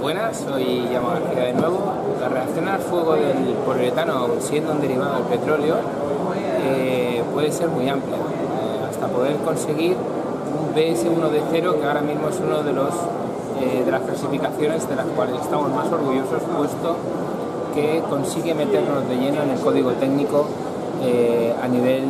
Buenas, soy Llamo García de nuevo. La reacción al fuego del poliuretano, siendo un derivado del petróleo, eh, puede ser muy amplia, eh, hasta poder conseguir un BS1 de cero, que ahora mismo es uno de los eh, de las clasificaciones de las cuales estamos más orgullosos, puesto que consigue meternos de lleno en el código técnico eh, a nivel.